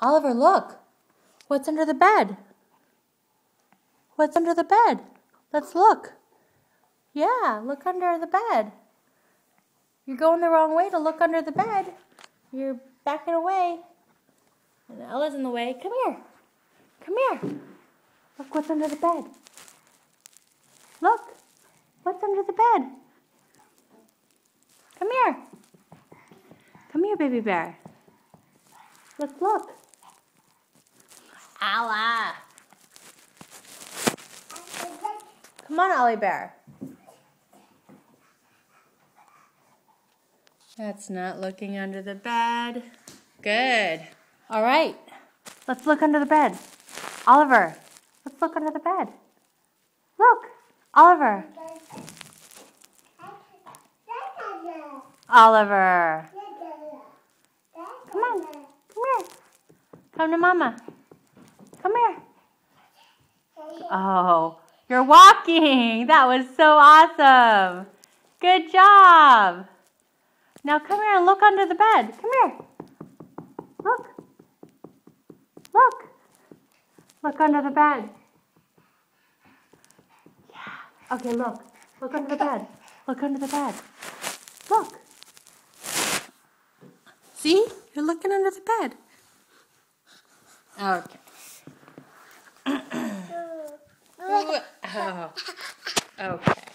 Oliver, look. What's under the bed? What's under the bed? Let's look. Yeah, look under the bed. You're going the wrong way to look under the bed. You're backing away. And Ella's in the way. Come here. Come here. Look what's under the bed. Look. What's under the bed? Come here. Come here, baby bear. Let's look. Ella. Come on, Ollie Bear. That's not looking under the bed. Good. All right. Let's look under the bed. Oliver, let's look under the bed. Look, Oliver. Oliver. Come on. Come here. Come to Mama. Come here. Oh, you're walking. That was so awesome. Good job. Now come here and look under the bed. Come here. Look. Look. Look under the bed. Yeah. Okay, look. Look under the bed. Look under the bed. Look. See? You're looking under the bed. Okay. oh. Okay.